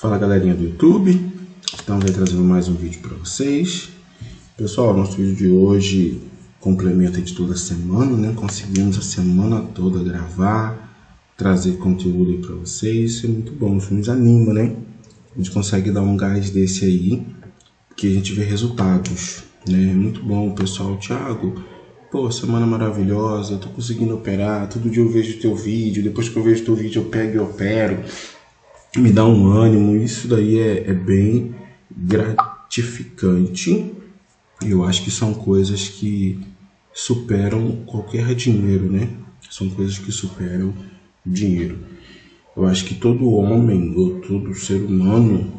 Fala galerinha do YouTube, estamos aí trazendo mais um vídeo para vocês. Pessoal, nosso vídeo de hoje complementa de toda semana, né? Conseguimos a semana toda gravar, trazer conteúdo aí para vocês, isso é muito bom, isso nos anima, né? A gente consegue dar um gás desse aí, que a gente vê resultados, né? É muito bom, pessoal. Thiago, pô, semana maravilhosa, tô conseguindo operar, todo dia eu vejo teu vídeo, depois que eu vejo teu vídeo eu pego e opero me dá um ânimo, isso daí é, é bem gratificante. Eu acho que são coisas que superam qualquer dinheiro, né? São coisas que superam dinheiro. Eu acho que todo homem ou todo ser humano,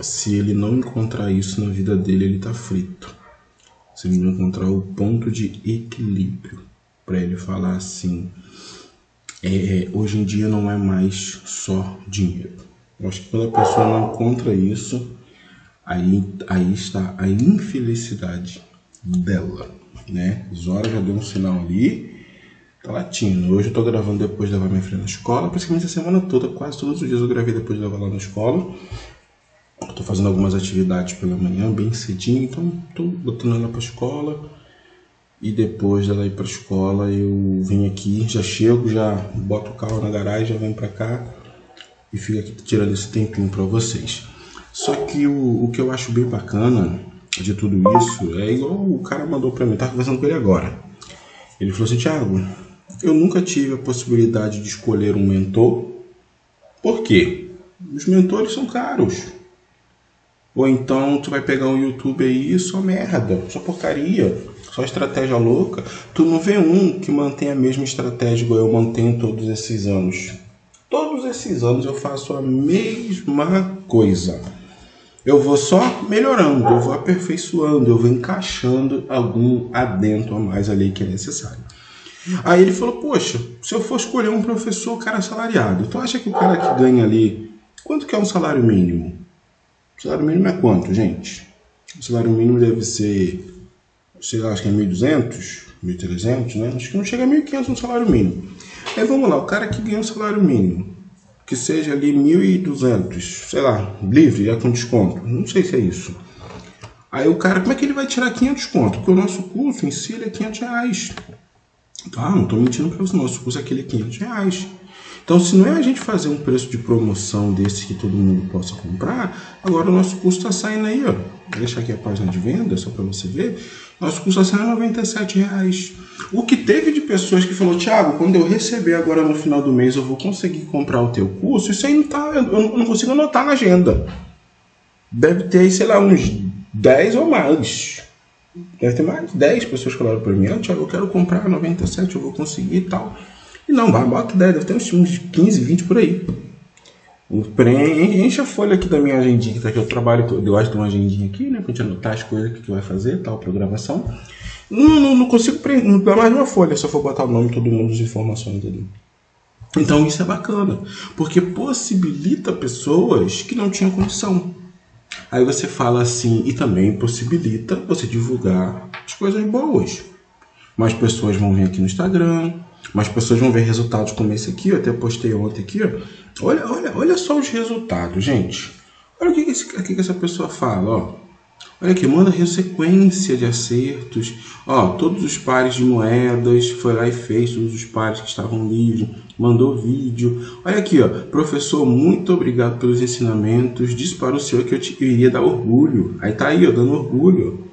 se ele não encontrar isso na vida dele, ele tá frito. Se ele não encontrar o ponto de equilíbrio para ele falar assim, é, hoje em dia não é mais só dinheiro. Eu acho que quando a pessoa não encontra isso, aí, aí está a infelicidade dela, né? Zora já deu um sinal ali, tá latindo. Hoje eu tô gravando depois de levar minha filha na escola, praticamente a semana toda, quase todos os dias eu gravei depois de levar ela na escola. Eu tô fazendo algumas atividades pela manhã, bem cedinho, então tô botando ela pra escola. E depois dela ir pra escola, eu venho aqui, já chego, já boto o carro na garagem, já venho pra cá e fica aqui tirando esse tempinho para vocês. Só que o, o que eu acho bem bacana de tudo isso é igual o cara mandou para mim, tá conversando com ele agora. Ele falou assim, Thiago, eu nunca tive a possibilidade de escolher um mentor. Por quê? Os mentores são caros. Ou então tu vai pegar um YouTube aí só merda, só porcaria, só estratégia louca. Tu não vê um que mantém a mesma estratégia igual eu mantenho todos esses anos. Todos esses anos eu faço a mesma coisa. Eu vou só melhorando, eu vou aperfeiçoando, eu vou encaixando algum adentro a mais ali que é necessário. Aí ele falou: Poxa, se eu for escolher um professor, cara salariado, tu acha que o cara que ganha ali, quanto que é um salário mínimo? O salário mínimo é quanto, gente? O salário mínimo deve ser, sei lá, acho que é 1.200, 1.300, né? Acho que não chega a 1.500 um salário mínimo. Aí vamos lá, o cara que ganha um salário mínimo, que seja ali 1.200, sei lá, livre, é com desconto, não sei se é isso. Aí o cara, como é que ele vai tirar 500 conto? Porque o nosso curso em si é 500 reais. Tá, não estou mentindo para você, nosso curso é aquele 500 reais. Então, se não é a gente fazer um preço de promoção desse que todo mundo possa comprar, agora o nosso custo está saindo aí, ó. Vou deixar aqui a página de venda, só para você ver. Nosso custo está saindo 97 reais. O que teve de pessoas que falou, Thiago, quando eu receber agora no final do mês, eu vou conseguir comprar o teu curso, isso aí não tá, eu não consigo anotar na agenda. Deve ter, sei lá, uns 10 ou mais. Deve ter mais de 10 pessoas que falaram para mim, ah, eu quero comprar 97, eu vou conseguir e tal. E não, vai, bota 10, deve ter uns, uns 15, 20 por aí. Enche a folha aqui da minha agendinha, que tá aqui eu trabalho, eu gosto de uma agendinha aqui, né, pra gente anotar as coisas que, vai fazer, tal, programação. Não, não, não consigo preencher, não dá mais uma folha se eu for botar o nome todo mundo, as informações ali. Então isso é bacana, porque possibilita pessoas que não tinham condição. Aí você fala assim, e também possibilita você divulgar as coisas boas. Mais pessoas vão vir aqui no Instagram, mais pessoas vão ver resultados como esse aqui, eu até postei ontem aqui, ó. Olha, olha, olha só os resultados, gente. Olha o que, que, esse, o que, que essa pessoa fala, ó. Olha aqui, manda sequência de acertos. Ó, todos os pares de moedas, foi lá e fez todos os pares que estavam livres, mandou vídeo. Olha aqui, ó, professor, muito obrigado pelos ensinamentos. Disse para o senhor que eu, te, eu iria dar orgulho. Aí tá aí, ó, dando orgulho.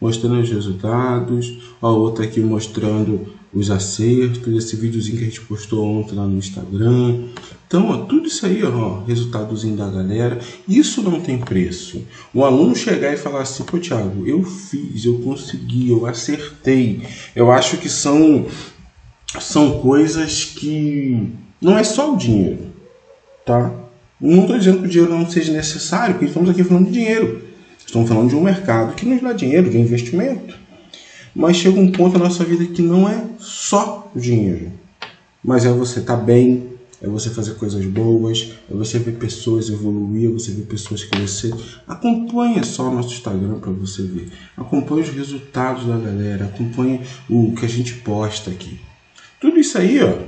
Mostrando os resultados. Ó, outra aqui mostrando os acertos, esse videozinho que a gente postou ontem lá no Instagram. Então, ó, tudo isso aí, ó, resultadozinho da galera. Isso não tem preço. O aluno chegar e falar assim, pô, Thiago, eu fiz, eu consegui, eu acertei. Eu acho que são, são coisas que não é só o dinheiro, tá? Não estou dizendo que o dinheiro não seja necessário, porque estamos aqui falando de dinheiro. Estamos falando de um mercado que nos dá dinheiro, de investimento. Mas chega um ponto na nossa vida que não é só dinheiro, mas é você estar tá bem, é você fazer coisas boas, é você ver pessoas evoluir, é você ver pessoas crescer. Acompanhe só o nosso Instagram para você ver. Acompanhe os resultados da galera, acompanhe o que a gente posta aqui. Tudo isso aí, ó,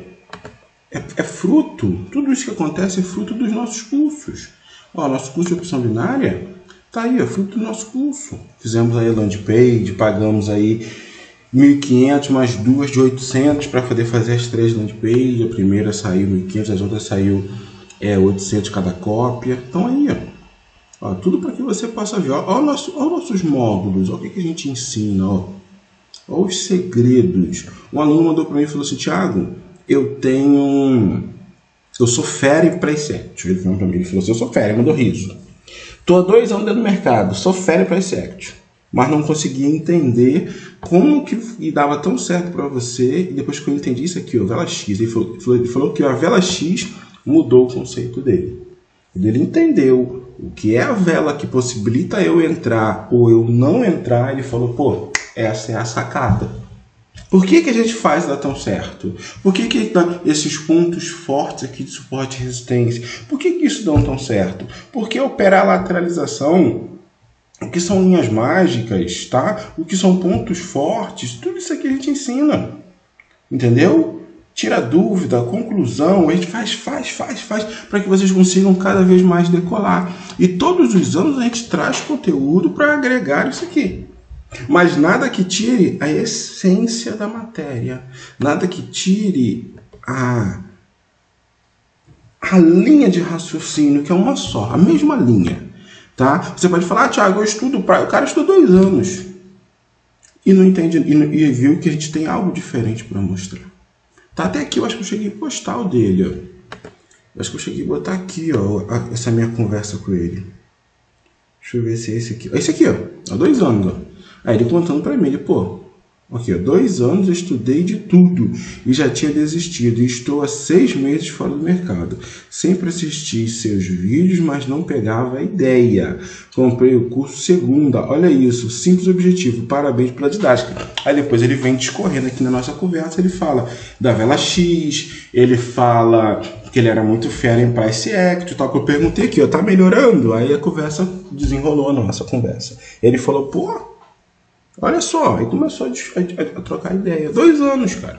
é, é fruto, tudo isso que acontece é fruto dos nossos cursos. Ó, nosso curso de opção binária tá aí, é fruto do nosso curso. Fizemos aí a landing page, pagamos aí 1.500 mais duas de 800 para poder fazer as três landing page. A primeira saiu 1.500, as outras saiu é, 800 cada cópia. Então aí, ó, ó tudo para que você possa ver. Ó, ó, nosso, ó nossos módulos, ó, o que, que a gente ensina, ó. os segredos. Um aluno mandou para mim e falou assim, Thiago, eu tenho... Eu sou fera para act. Ele falou para mim, ele falou assim, eu sou fera, mandou riso. Tô há dois anos dentro do mercado, sou fera para esse act mas não conseguia entender como que dava tão certo para você. E depois que eu entendi isso aqui, o Vela X, ele falou, ele falou que a Vela X mudou o conceito dele. Ele entendeu o que é a vela que possibilita eu entrar ou eu não entrar. Ele falou, pô, essa é a sacada. Por que, que a gente faz dar tão certo? Por que, que esses pontos fortes aqui de suporte e resistência? Por que, que isso dão tão certo? Porque operar a lateralização o que são linhas mágicas, tá? O que são pontos fortes, tudo isso aqui a gente ensina. Entendeu? Tira dúvida, conclusão, a gente faz, faz, faz, faz, para que vocês consigam cada vez mais decolar. E todos os anos a gente traz conteúdo para agregar isso aqui. Mas nada que tire a essência da matéria, nada que tire a, a linha de raciocínio, que é uma só, a mesma linha. Tá? Você pode falar, ah, Thiago, eu estudo para. O cara estudou dois anos e não entende e, e viu que a gente tem algo diferente para mostrar. Tá até aqui, eu acho que eu cheguei a postar o dele. Ó. Eu acho que eu cheguei a botar aqui, ó, essa minha conversa com ele. Deixa eu ver se é esse aqui. Esse aqui, ó. Há dois anos, ó. Aí ele contando para mim, ele, pô, ó, dois anos eu estudei de tudo e já tinha desistido. E estou há seis meses fora do mercado. Sempre assisti seus vídeos, mas não pegava a ideia. Comprei o curso segunda. Olha isso, simples objetivo. Parabéns pela didática. Aí depois ele vem discorrendo aqui na nossa conversa. Ele fala da vela X, ele fala que ele era muito fera em price act, tal que eu perguntei aqui, ó, tá melhorando? Aí a conversa desenrolou a nossa conversa. Ele falou, pô, Olha só, aí começou a, a, a, trocar ideia. Dois anos, cara.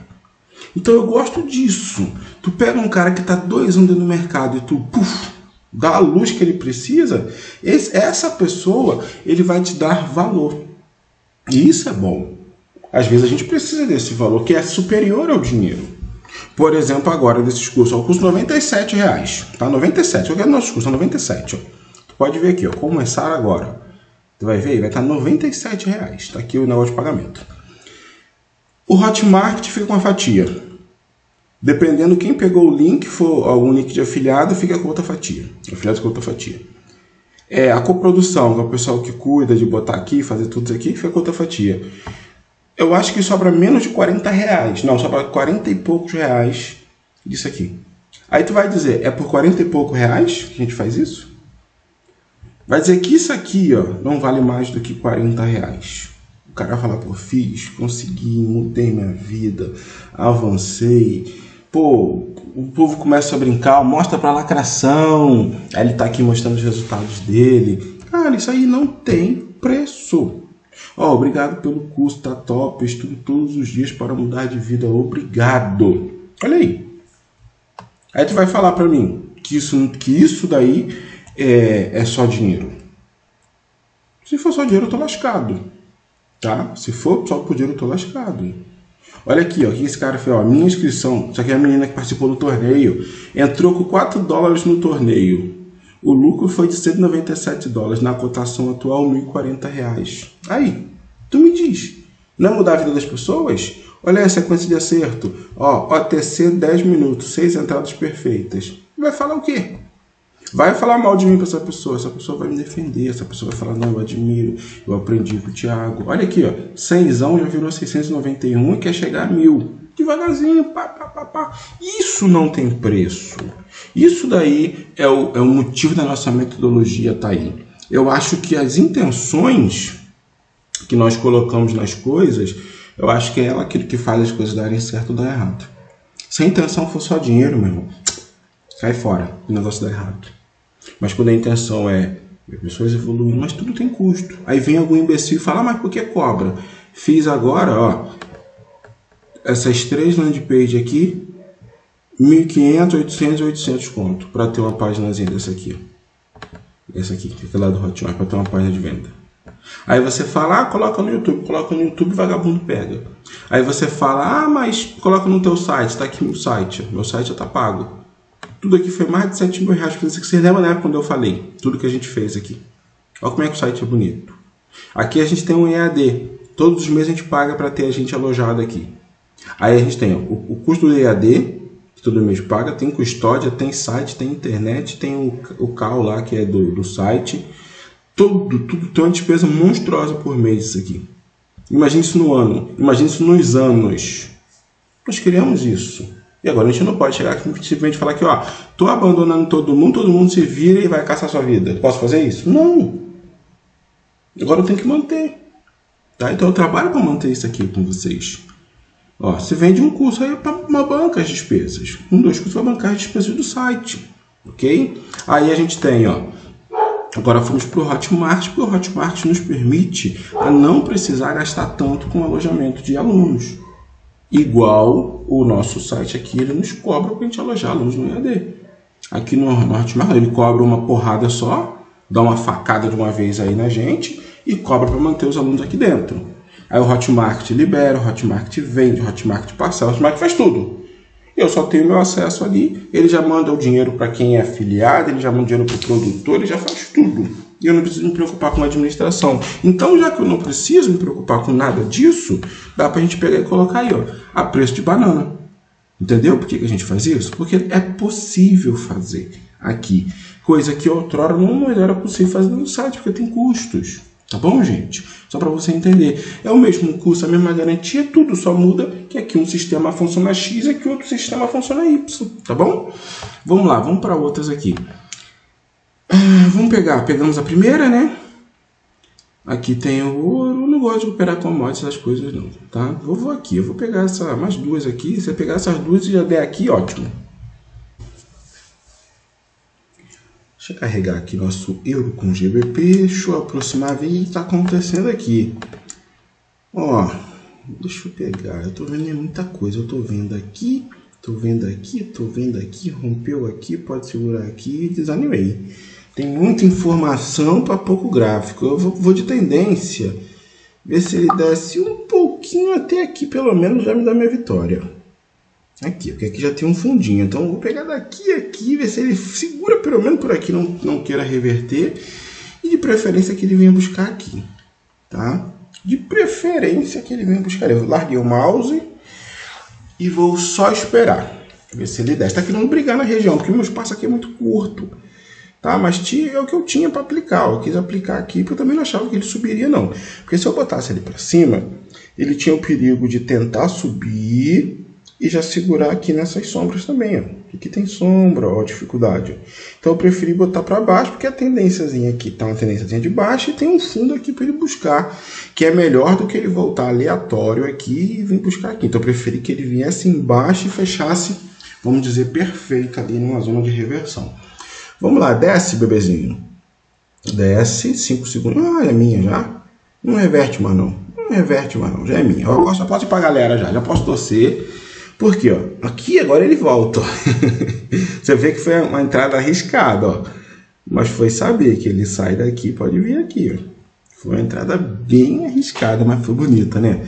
Então eu gosto disso. Tu pega um cara que está dois anos no mercado e tu puf, dá a luz que ele precisa, esse, essa pessoa ele vai te dar valor. E isso é bom. Às vezes a gente precisa desse valor que é superior ao dinheiro. Por exemplo, agora desses cursos, ó, o custo 97 reais, tá? 97, eu quero nosso curso, 97, ó. Tu pode ver aqui, ó, começar agora. Tu vai ver, vai estar 97 reais. Está aqui o negócio de pagamento. O Hotmart fica com a fatia. Dependendo quem pegou o link, for algum link de afiliado, fica com outra fatia. Afiliado com outra fatia. É, a coprodução, que é o pessoal que cuida de botar aqui, fazer tudo isso aqui, fica com outra fatia. Eu acho que sobra menos de 40 reais. Não, sobra 40 e poucos reais disso aqui. Aí tu vai dizer, é por 40 e poucos reais que a gente faz isso? Vai dizer que isso aqui ó, não vale mais do que 40 reais. O cara fala, pô, fiz, consegui, mudei minha vida, avancei. Pô, o povo começa a brincar, mostra pra lacração. Aí ele tá aqui mostrando os resultados dele. Cara, isso aí não tem preço. Ó, oh, obrigado pelo curso, tá top. Estudo todos os dias para mudar de vida. Obrigado. Olha aí. Aí tu vai falar para mim que isso, que isso daí é, é só dinheiro. Se for só dinheiro, eu tô lascado. Tá? Se for só por dinheiro, eu tô lascado. Olha aqui, ó, que esse cara fez? Ó, minha inscrição, isso aqui é a menina que participou do torneio, entrou com 4 dólares no torneio. O lucro foi de 197 dólares, na cotação atual, 1.040 reais. Aí, tu me diz, não é mudar a vida das pessoas? Olha a sequência de acerto. Ó, OTC 10 minutos, 6 entradas perfeitas. Vai falar o quê? Vai falar mal de mim para essa pessoa, essa pessoa vai me defender, essa pessoa vai falar, não, eu admiro, eu aprendi com o Thiago. Olha aqui, ó, 100 já virou 691 e quer chegar a mil. Devagarzinho, pá, pá, pá, pá. Isso não tem preço. Isso daí é o, é o motivo da nossa metodologia tá aí. Eu acho que as intenções que nós colocamos nas coisas, eu acho que é ela aquilo que faz as coisas darem certo ou dar errado. Se a intenção for só dinheiro, meu irmão, cai fora, o negócio dá errado. Mas quando a intenção é ver pessoas evoluindo, mas tudo tem custo. Aí vem algum imbecil e fala, ah, mas por que cobra? Fiz agora, ó, essas três landing page aqui, 1.500, 800 800 conto para ter uma páginazinha dessa aqui. Esse aqui, fica lá do Hotmart para ter uma página de venda. Aí você fala, ah, coloca no YouTube, coloca no YouTube, vagabundo pega. Aí você fala, ah, mas coloca no teu site, está aqui no site, meu site já está pago. Tudo aqui foi mais de 7 mil reais. Você lembra na época quando eu falei, tudo que a gente fez aqui. Olha como é que o site é bonito. Aqui a gente tem um EAD. Todos os meses a gente paga para ter a gente alojado aqui. Aí a gente tem o, o custo do EAD, que todo mês paga, tem custódia, tem site, tem internet, tem o, o lá, que é do, do site tudo, tudo tem uma despesa monstruosa por mês isso aqui. Imagine isso no ano. Imagine isso nos anos. Nós criamos isso. E agora a gente não pode chegar aqui simplesmente falar que, ó, tô abandonando todo mundo, todo mundo se vira e vai caçar sua vida. Posso fazer isso? Não. Agora eu tenho que manter. Tá? Então eu trabalho para manter isso aqui com vocês. Ó, você vende um curso aí para uma banca as despesas. Um, dois cursos para bancar as despesas do site. Ok? Aí a gente tem, ó, Agora fomos para o Hotmart, porque o Hotmart nos permite a não precisar gastar tanto com alojamento de alunos. Igual o nosso site aqui, ele nos cobra para a gente alojar alunos no EAD. Aqui no, Hotmart ele cobra uma porrada só, dá uma facada de uma vez aí na gente e cobra para manter os alunos aqui dentro. Aí o Hotmart libera, o Hotmart vende, o Hotmart parcela, o Hotmart faz tudo. Eu só tenho meu acesso ali, ele já manda o dinheiro para quem é afiliado, ele já manda o dinheiro para o produtor, ele já faz tudo. E eu não preciso me preocupar com a administração. Então, já que eu não preciso me preocupar com nada disso, dá para a gente pegar e colocar aí, ó, a preço de banana. Entendeu por que, que a gente faz isso? Porque é possível fazer aqui. Coisa que outrora não era possível fazer no site, porque tem custos. Tá bom, gente? Só para você entender. É o mesmo curso, a mesma garantia, tudo só muda que aqui um sistema funciona X e aqui outro sistema funciona Y. Tá bom? Vamos lá, vamos para outras aqui. Ah, vamos pegar, pegamos a primeira, né? Aqui tem o ouro, eu não gosto de operar commodities, essas coisas não, tá? Vou, vou aqui, eu vou pegar essa, mais duas aqui. Se você pegar essas duas e já der aqui, ótimo. Deixa eu carregar aqui nosso euro com GBP. Deixa eu aproximar ver o que está acontecendo aqui. Ó, deixa eu pegar. Eu estou vendo muita coisa. Eu estou vendo aqui, estou vendo aqui, estou vendo aqui, rompeu aqui, pode segurar aqui desanimei. Tem muita informação para pouco gráfico. Eu vou, vou de tendência. Ver se ele desce um pouquinho até aqui, pelo menos já me dá minha vitória. Aqui, porque aqui já tem um fundinho. Então, vou pegar daqui aqui, ver se ele segura pelo menos por aqui, não, não queira reverter. E de preferência que ele venha buscar aqui, tá? De preferência que ele venha buscar. Eu larguei o mouse e vou só esperar. Ver se ele desce. Tá querendo brigar na região, porque o meu espaço aqui é muito curto. Tá? Mas é o que eu tinha para aplicar. Eu quis aplicar aqui, porque eu também não achava que ele subiria, não. Porque se eu botasse ele para cima, ele tinha o perigo de tentar subir e já segurar aqui nessas sombras também, ó. Aqui tem sombra, ó, dificuldade. Então eu preferi botar para baixo, porque a tendênciazinha aqui tá uma tendênciazinha de baixo e tem um fundo aqui para ele buscar, que é melhor do que ele voltar aleatório aqui e vir buscar aqui. Então eu preferi que ele viesse embaixo e fechasse, vamos dizer, perfeito ali numa zona de reversão. Vamos lá, desce, bebezinho. Desce, 5 segundos. Ah, é minha já. Não reverte mais não. Não reverte mais não, já é minha. Eu já posso ir pra galera já, já posso torcer porque ó, aqui agora ele volta. Você vê que foi uma entrada arriscada, ó. mas foi saber que ele sai daqui, pode vir aqui. Ó. Foi uma entrada bem arriscada, mas foi bonita, né?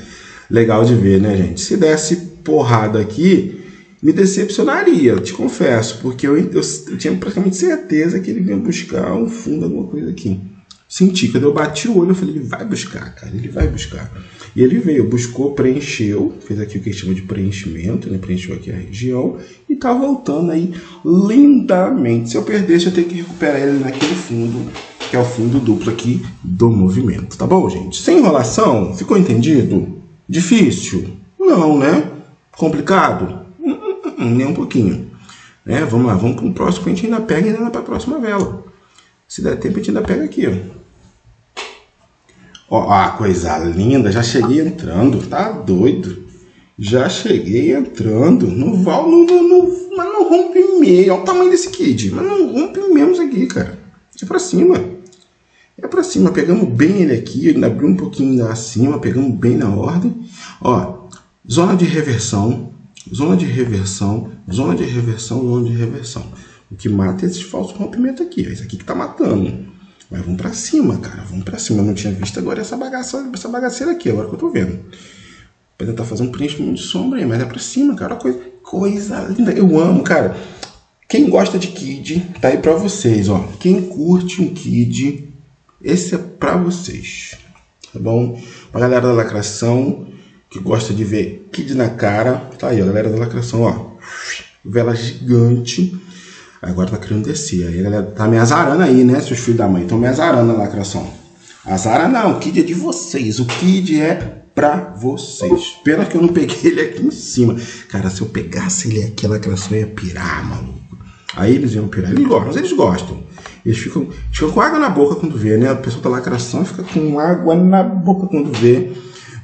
Legal de ver, né, gente? Se desse porrada aqui, me decepcionaria, te confesso, porque eu, eu, eu tinha praticamente certeza que ele vinha buscar um fundo, alguma coisa aqui senti. Quando eu bati o olho, eu falei, ele vai buscar, cara, ele vai buscar. E ele veio, buscou, preencheu, fez aqui o que chama de preenchimento, né? preencheu aqui a região e tá voltando aí lindamente. Se eu perdesse, eu tenho que recuperar ele naquele fundo, que é o fundo duplo aqui do movimento, tá bom, gente? Sem enrolação, ficou entendido? Difícil? Não, né? Complicado? Hum, nem um pouquinho. É, vamos lá, vamos para o próximo que a gente ainda pega ainda para a próxima vela. Se der tempo, a gente ainda pega aqui, ó. Ó, coisa linda, já cheguei entrando, tá doido? Já cheguei entrando. No val, não, não, mas não rompe meio. Olha o tamanho desse kit. Mas não rompe mesmo aqui, cara. É pra cima. É pra cima. Pegamos bem ele aqui. Ainda abriu um pouquinho acima. Pegamos bem na ordem. Ó, zona de reversão. Zona de reversão. Zona de reversão. Zona de reversão. O que mata é esse falso rompimento aqui. É isso aqui que tá matando. Mas vamos pra cima, cara. Vamos pra cima. Eu não tinha visto agora essa bagaça, essa bagaceira aqui, agora que eu tô vendo. Pra tentar fazer um preenchimento de sombra aí, mas é pra cima, cara. Coisa, coisa linda. Eu amo, cara. Quem gosta de Kid, tá aí pra vocês, ó. Quem curte um Kid, esse é pra vocês. Tá bom? Pra galera da lacração, que gosta de ver Kid na cara, tá aí, ó. Galera da lacração, ó. Vela gigante Agora tá querendo descer. Aí a galera tá me azarando aí, né, seus filhos da mãe? Estão me azarando na lacração. Azara não, o Kid é de vocês. O Kid é pra vocês. Pena que eu não peguei ele aqui em cima. Cara, se eu pegasse ele aqui, a lacração ia pirar, maluco. Aí eles iam pirar. Eles gostam, mas eles gostam. Eles ficam, ficam com água na boca quando vê, né? A pessoa da lacração fica com água na boca quando vê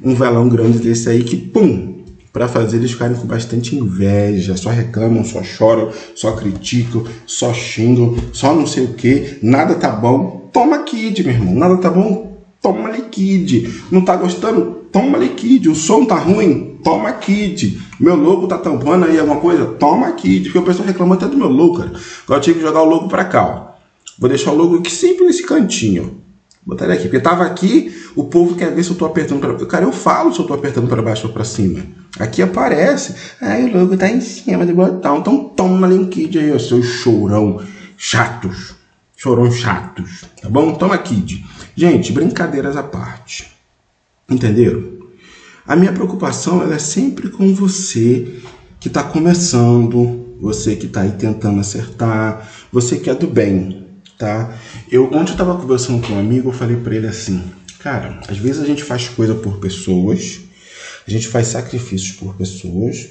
um velão grande desse aí que, pum, para fazer eles ficarem com bastante inveja, só reclamam, só choram, só criticam, só xingam, só não sei o que, nada tá bom, toma Kid, meu irmão, nada tá bom, toma Liquid, não tá gostando, toma Liquid, o som tá ruim, toma Kid, meu logo tá tampando aí alguma coisa, toma Kid, porque o pessoal reclama até do meu logo, cara, agora eu tinha que jogar o logo para cá, ó. vou deixar o logo aqui sempre nesse cantinho, botar ele aqui, porque tava aqui, o povo quer ver se eu tô apertando para Cara, eu falo se eu tô apertando para baixo ou para cima. Aqui aparece. Aí o logo tá em cima do botão. Então toma ali um kid aí, ó, seus chorão chatos. Chorão chatos. Tá bom? Toma kid. Gente, brincadeiras à parte. Entenderam? A minha preocupação ela é sempre com você que está começando, você que está aí tentando acertar, você que é do bem, tá? Eu ontem eu estava conversando com um amigo, eu falei para ele assim, cara, às vezes a gente faz coisa por pessoas a gente faz sacrifícios por pessoas,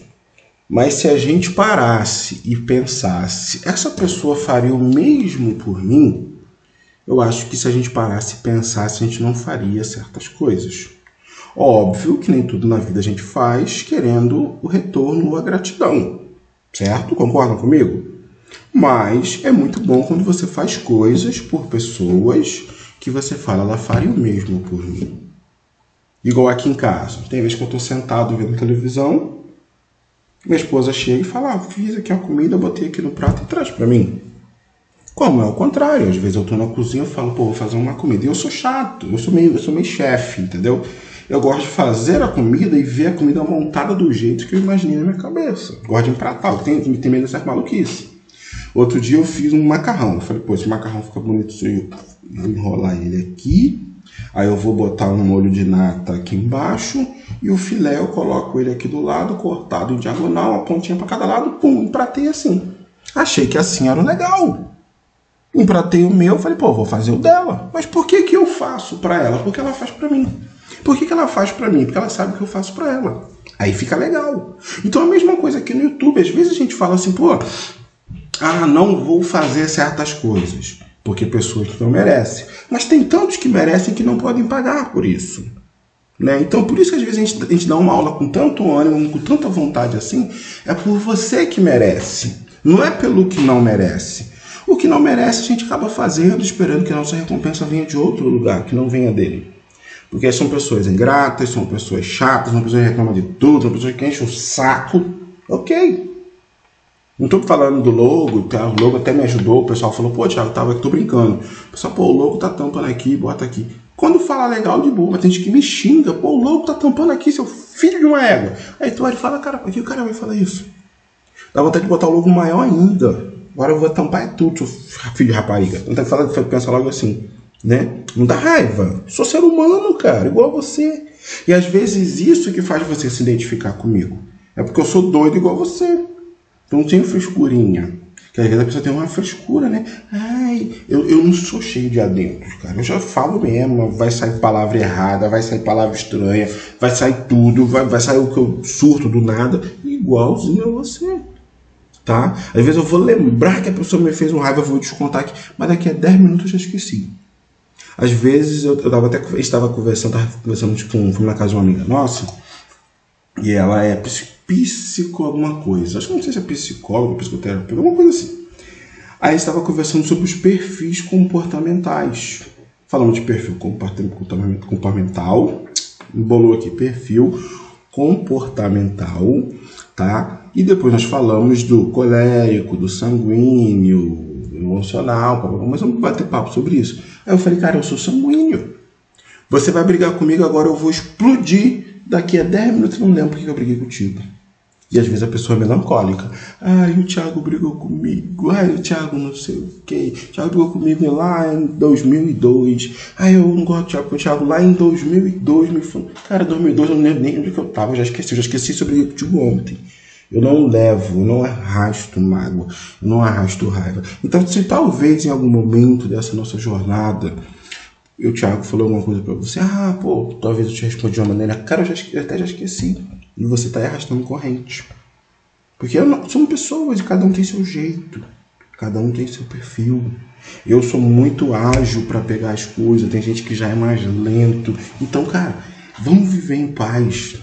mas se a gente parasse e pensasse, essa pessoa faria o mesmo por mim, eu acho que se a gente parasse e pensasse, a gente não faria certas coisas. Óbvio que nem tudo na vida a gente faz querendo o retorno ou a gratidão, certo? Concordam comigo? Mas é muito bom quando você faz coisas por pessoas que você fala, ela faria o mesmo por mim. Igual aqui em casa. Tem vezes que eu estou sentado vendo televisão, minha esposa chega e fala: ah, fiz aqui uma comida, botei aqui no prato e traz para mim. Como é o contrário, às vezes eu estou na cozinha e falo, pô, vou fazer uma comida. E eu sou chato, eu sou meio, eu sou meio chefe, entendeu? Eu gosto de fazer a comida e ver a comida montada do jeito que eu imaginei na minha cabeça. Gosto de empratar, tem, tem medo dessa maluquice. Outro dia eu fiz um macarrão. Eu falei, pô, esse macarrão fica bonito se eu enrolar ele aqui Aí eu vou botar um molho de nata aqui embaixo e o filé eu coloco ele aqui do lado, cortado em diagonal, uma pontinha para cada lado, pum, empratei assim. Achei que assim era legal. Empratei o meu, falei, pô, vou fazer o dela. Mas por que que eu faço para ela? Porque ela faz para mim. Por que, que ela faz para mim? Porque ela sabe que eu faço para ela. Aí fica legal. Então a mesma coisa aqui no YouTube. Às vezes a gente fala assim, pô, ah, não vou fazer certas coisas porque pessoas não merecem. Mas tem tantos que merecem que não podem pagar por isso. Né? Então, por isso que às vezes a gente, a gente dá uma aula com tanto ânimo, com tanta vontade assim, é por você que merece, não é pelo que não merece. O que não merece a gente acaba fazendo, esperando que a nossa recompensa venha de outro lugar, que não venha dele. Porque são pessoas ingratas, são pessoas chatas, são pessoas que reclamam de tudo, são pessoas que enchem o saco. Ok, não estou falando do logo, tá? o logo até me ajudou, o pessoal falou, pô, Thiago, tava aqui, tô brincando. O pessoal, pô, o logo tá tampando aqui, bota aqui. Quando fala legal, de boa, tem gente que me xinga, pô, o logo tá tampando aqui, seu filho de uma égua. Aí tu vai fala, cara, por que o cara vai falar isso? Dá vontade de botar o logo maior ainda. Agora eu vou tampar é tudo, seu filho de rapariga. Não que falar, pensa logo assim, né? Não dá raiva. Sou ser humano, cara, igual a você. E às vezes isso que faz você se identificar comigo. É porque eu sou doido igual você. Não tenho frescurinha. Que às vezes a pessoa tem uma frescura, né? Ai, eu, eu não sou cheio de adentros, cara. Eu já falo mesmo, vai sair palavra errada, vai sair palavra estranha, vai sair tudo, vai, vai sair o que eu surto do nada, igualzinho a você. Tá? Às vezes eu vou lembrar que a pessoa me fez um raiva, eu vou descontar aqui, mas daqui a 10 minutos eu já esqueci. Às vezes eu, eu tava até estava conversando, estava conversando com, fui na casa de uma amiga nossa, e ela é psico alguma coisa. Acho que não sei se é psicólogo, psicoterapeuta, alguma coisa assim. Aí estava conversando sobre os perfis comportamentais. Falamos de perfil comportamental, embolou aqui perfil comportamental, tá? E depois nós falamos do colérico, do sanguíneo, emocional, mas vamos bater papo sobre isso. Aí eu falei, cara, eu sou sanguíneo. Você vai brigar comigo, agora eu vou explodir. Daqui a 10 minutos eu não lembro porque eu briguei contigo. E às vezes a pessoa é melancólica. Ai, o Thiago brigou comigo. Ai, o Thiago não sei o quê. O Thiago brigou comigo lá em 2002. Ai, eu não gosto do Thiago, o Thiago lá em 2002 me falou. Cara, 2002 eu não lembro nem onde que eu tava. Eu já esqueci. Eu já esqueci sobre o contigo ontem. Eu não levo, eu não arrasto mágoa, eu não arrasto raiva. Então, se talvez em algum momento dessa nossa jornada e o Thiago falou alguma coisa para você, ah, pô, talvez eu te respondi de uma maneira, cara, eu, já, eu até já esqueci. E você está arrastando corrente. Porque não, são pessoas e cada um tem seu jeito, cada um tem seu perfil. Eu sou muito ágil para pegar as coisas, tem gente que já é mais lento. Então, cara, vamos viver em paz.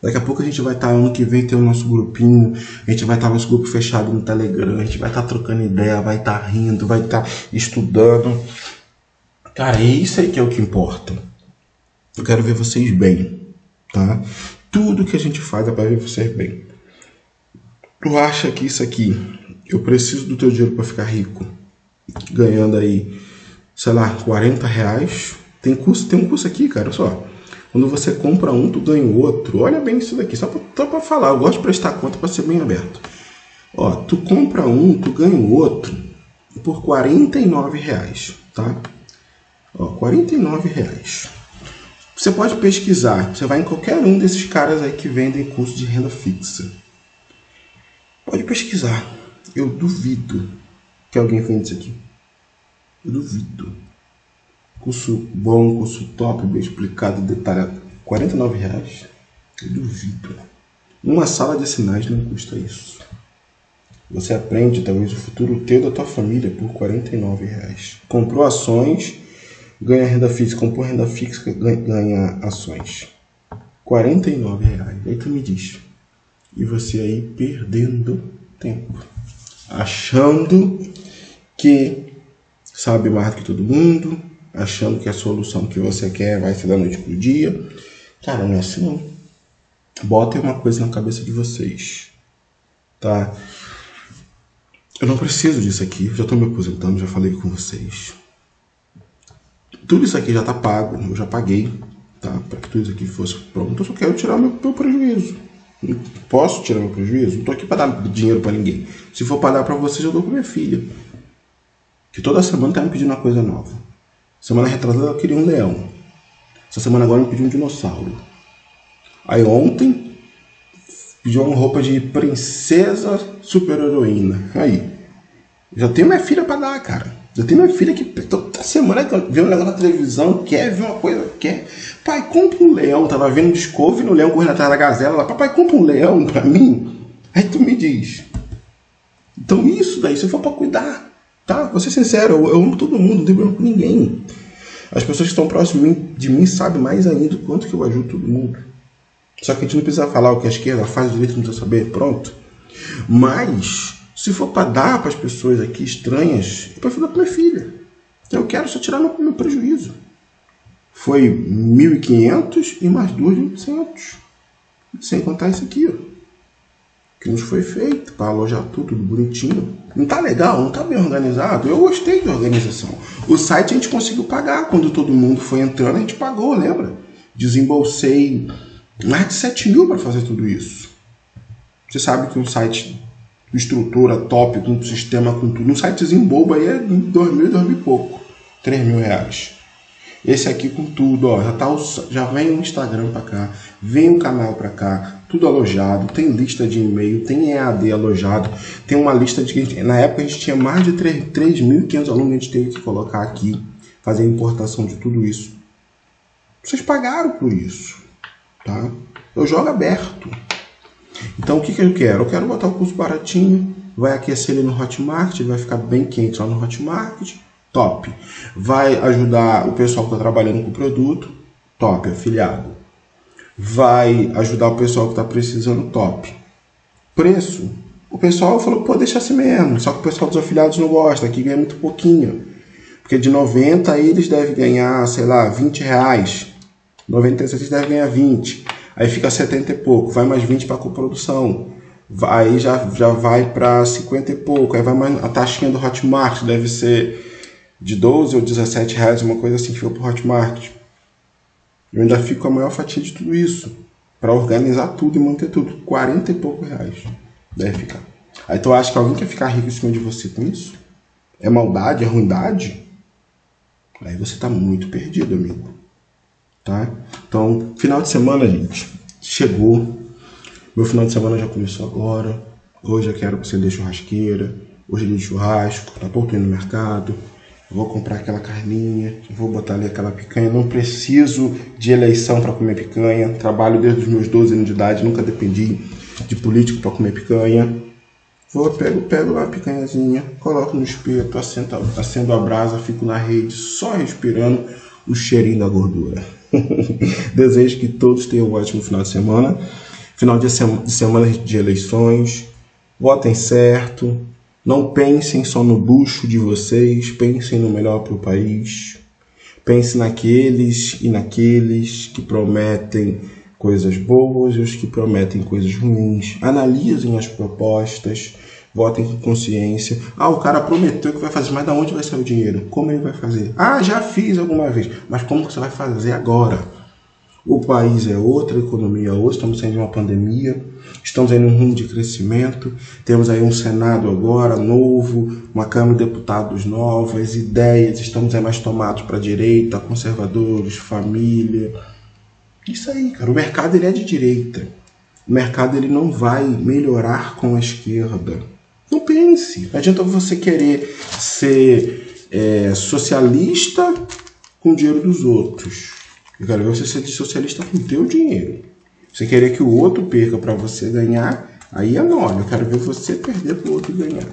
Daqui a pouco a gente vai estar tá, ano que vem ter o nosso grupinho, a gente vai estar tá nosso grupo fechado no Telegram, a gente vai estar tá trocando ideia, vai estar tá rindo, vai estar tá estudando. Cara, é isso aí que é o que importa. Eu quero ver vocês bem, tá? Tudo que a gente faz é para ver vocês bem. Tu acha que isso aqui, eu preciso do teu dinheiro para ficar rico, ganhando aí, sei lá, 40 reais? Tem curso, tem um curso aqui, cara, só. Quando você compra um, tu ganha outro. Olha bem isso daqui, só para falar. Eu gosto de prestar conta para ser bem aberto. Ó, tu compra um, tu ganha outro por 49 reais, tá? Ó, 49 reais. Você pode pesquisar, você vai em qualquer um desses caras aí que vendem curso de renda fixa. Pode pesquisar. Eu duvido que alguém venda isso aqui. Eu duvido. Curso bom, curso top, bem explicado, detalhado. 49 reais? Eu duvido. Uma sala de sinais não custa isso. Você aprende talvez o futuro teu da tua família por 49 reais. Comprou ações ganha renda fixa, compor renda fixa, ganha ações. R$ reais. Aí tu me diz. E você aí perdendo tempo. Achando que sabe mais do que todo mundo, achando que a solução que você quer vai ser da noite pro dia. Cara, não é assim não. Botem uma coisa na cabeça de vocês. Tá? Eu não preciso disso aqui, já estou me aposentando, já falei com vocês. Tudo isso aqui já está pago, eu já paguei, tá? Para que tudo isso aqui fosse pronto. Eu só quero tirar meu, meu prejuízo. Posso tirar meu prejuízo? Não estou aqui para dar dinheiro para ninguém. Se for para dar para vocês, eu dou para minha filha. Que toda semana está me pedindo uma coisa nova. Semana retrasada eu queria um leão. Essa semana agora me pediu um dinossauro. Aí ontem pediu uma roupa de princesa super heroína. Aí. Já tenho minha filha para dar, cara. Eu tenho minha filha que toda semana vê um negócio na televisão, quer ver uma coisa, quer. Pai, compra um leão. Tava vendo Discovery no leão correndo atrás da gazela. Lá, Papai, compra um leão pra mim. Aí tu me diz. Então isso daí, se for pra cuidar, tá? Vou ser sincero, eu, eu amo todo mundo, não tenho problema com ninguém. As pessoas que estão próximas de mim sabem mais ainda o quanto que eu ajudo todo mundo. Só que a gente não precisa falar o que a esquerda faz, o direito não precisa saber, pronto. Mas se for para dar para as pessoas aqui estranhas, eu prefiro dar para minha filha. Eu quero só tirar meu, meu prejuízo. Foi 1.500 e mais 2.800. Sem contar isso aqui, ó. Que nos foi feito para alojar tudo, tudo bonitinho. Não tá legal, não tá bem organizado. Eu gostei da organização. O site a gente conseguiu pagar. Quando todo mundo foi entrando, a gente pagou, lembra? Desembolsei mais de 7 mil para fazer tudo isso. Você sabe que um site estrutura top, com sistema, com tudo. Um sitezinho bobo aí é dois mil, dois mil e pouco. Três mil reais. Esse aqui com tudo, ó, já, tá já vem o Instagram para cá, vem o canal para cá, tudo alojado, tem lista de e-mail, tem EAD alojado, tem uma lista de. Na época a gente tinha mais de 3.500 alunos, a gente teve que colocar aqui, fazer a importação de tudo isso. Vocês pagaram por isso, tá? Eu jogo aberto. Então o que, que eu quero? Eu quero botar o curso baratinho, vai aquecer ele no Hotmart, vai ficar bem quente lá no Hotmart, top. Vai ajudar o pessoal que está trabalhando com o produto, top, afiliado. Vai ajudar o pessoal que está precisando, top. Preço, o pessoal falou, pô, deixa assim mesmo, só que o pessoal dos afiliados não gosta, aqui ganha muito pouquinho. Porque de 90 eles devem ganhar, sei lá, 20 reais. 96 eles devem ganhar 20. Aí fica 70 e pouco, vai mais 20 para coprodução. Aí já, já vai para 50 e pouco, aí vai mais a taxinha do Hotmart, deve ser de 12 ou 17 reais, uma coisa assim que foi pro Hotmart. Eu ainda fico com a maior fatia de tudo isso. para organizar tudo e manter tudo. 40 e poucos reais. Deve ficar. Aí tu acha que alguém quer ficar rico em cima de você com isso? É maldade? É ruindade? Aí você tá muito perdido, amigo. Tá? Então, final de semana, gente. Chegou. Meu final de semana já começou agora. Hoje eu quero que você dê churrasqueira. Hoje é dia de churrasco. Tá pouco no mercado vou comprar aquela carninha, vou botar ali aquela picanha. Não preciso de eleição para comer picanha. Trabalho desde os meus 12 anos de idade, nunca dependi de político para comer picanha. Vou, pego, pego lá a picanhazinha, coloco no espeto, acendo a brasa, fico na rede só respirando o cheirinho da gordura. Desejo que todos tenham um ótimo final de semana. Final de, sema, de semana de eleições. Votem certo, não pensem só no bucho de vocês, pensem no melhor para o país. Pense naqueles e naqueles que prometem coisas boas e os que prometem coisas ruins. Analisem as propostas, votem com consciência. Ah, o cara prometeu que vai fazer, mas de onde vai sair o dinheiro? Como ele vai fazer? Ah, já fiz alguma vez, mas como você vai fazer agora? O país é outra, a economia é outra, estamos saindo de uma pandemia, estamos aí num rumo de crescimento, temos aí um Senado agora novo, uma Câmara de Deputados nova, as ideias, estamos aí mais tomados para a direita, conservadores, família. Isso aí, cara. O mercado ele é de direita. O mercado ele não vai melhorar com a esquerda. Não pense. Não adianta você querer ser é, socialista com o dinheiro dos outros. Eu quero ver você ser socialista com o teu dinheiro. Você querer que o outro perca para você ganhar, aí é mole. Eu quero ver você perder para o outro ganhar.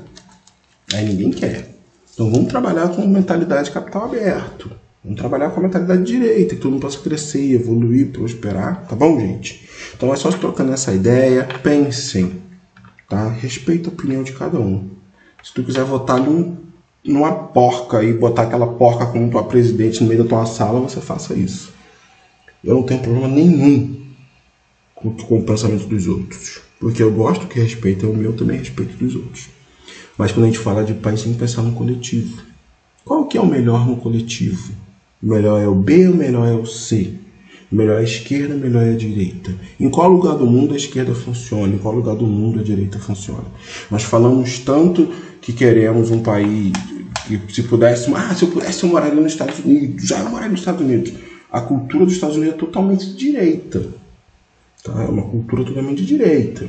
Aí ninguém quer. Então vamos trabalhar com mentalidade de capital aberto. Vamos trabalhar com a mentalidade de direita, que todo mundo possa crescer, evoluir, prosperar. Tá bom, gente? Então é só se trocando essa ideia. Pensem. Tá? Respeita a opinião de cada um. Se tu quiser votar num, numa porca e botar aquela porca como tua presidente no meio da tua sala, você faça isso. Eu não tenho problema nenhum com, com o pensamento dos outros. Porque eu gosto que respeitem o meu, também respeito dos outros. Mas quando a gente fala de país, tem que pensar no coletivo. Qual que é o melhor no coletivo? O melhor é o B, o melhor é o C. Melhor a esquerda, melhor a direita. Em qual lugar do mundo a esquerda funciona? Em qual lugar do mundo a direita funciona? Nós falamos tanto que queremos um país que se pudesse, ah, se eu pudesse eu moraria nos Estados Unidos, já eu moraria nos Estados Unidos a cultura dos Estados Unidos é totalmente de direita. Tá? É uma cultura totalmente de direita.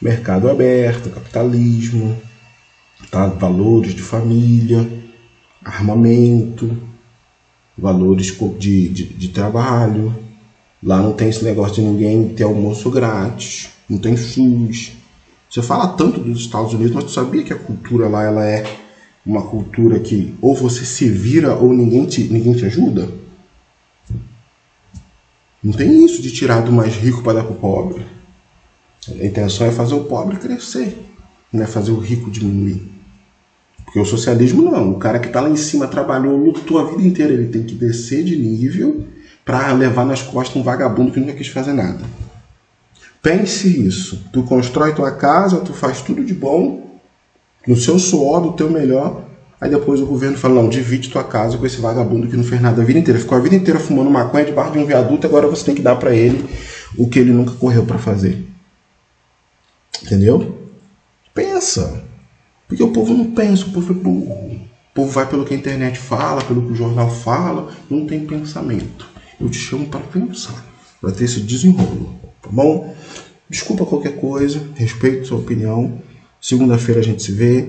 Mercado aberto, capitalismo, tá? valores de família, armamento, valores de, de, de trabalho. Lá não tem esse negócio de ninguém ter almoço grátis, não tem SUS. Você fala tanto dos Estados Unidos, mas tu sabia que a cultura lá ela é uma cultura que ou você se vira ou ninguém te, ninguém te ajuda? Não tem isso de tirar do mais rico para dar para o pobre. A intenção é fazer o pobre crescer, não é fazer o rico diminuir. Porque o socialismo não. O cara que está lá em cima trabalhou, lutou a vida inteira, ele tem que descer de nível para levar nas costas um vagabundo que nunca quis fazer nada. Pense isso. Tu constrói tua casa, tu faz tudo de bom, no seu suor, do teu melhor, Aí depois o governo fala, não, divide tua casa com esse vagabundo que não fez nada a vida inteira. Ficou a vida inteira fumando maconha debaixo de um viaduto, agora você tem que dar para ele o que ele nunca correu para fazer. Entendeu? Pensa. Porque o povo não pensa, o povo é burro. O povo vai pelo que a internet fala, pelo que o jornal fala, não tem pensamento. Eu te chamo para pensar, para ter esse desenrolo, tá bom? Desculpa qualquer coisa, respeito sua opinião. Segunda-feira a gente se vê.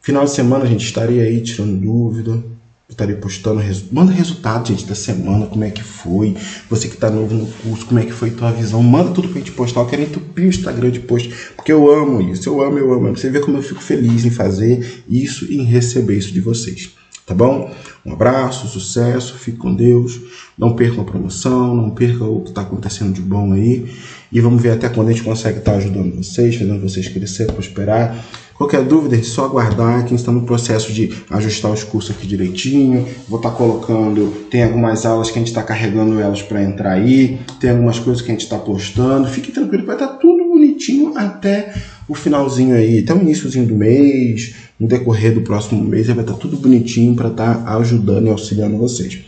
Final de semana a gente estaria aí tirando dúvida, estaria postando, resu manda resultado, gente, da semana, como é que foi, você que está novo no curso, como é que foi tua visão, manda tudo pra gente postar, eu quero entupir o Instagram de post, porque eu amo isso, eu amo, eu amo, você vê como eu fico feliz em fazer isso e em receber isso de vocês, tá bom? Um abraço, sucesso, fique com Deus, não perca a promoção, não perca o que está acontecendo de bom aí, e vamos ver até quando a gente consegue estar tá ajudando vocês, fazendo vocês crescer, prosperar, Qualquer dúvida, é só aguardar que a gente está no processo de ajustar os cursos aqui direitinho. Vou estar tá colocando, tem algumas aulas que a gente está carregando elas para entrar aí, tem algumas coisas que a gente está postando. Fique tranquilo, vai estar tá tudo bonitinho até o finalzinho aí, até o iníciozinho do mês, no decorrer do próximo mês, vai estar tá tudo bonitinho para estar tá ajudando e auxiliando vocês.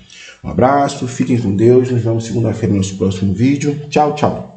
Um abraço, fiquem com Deus, nos vemos segunda-feira no nosso próximo vídeo. Tchau, tchau!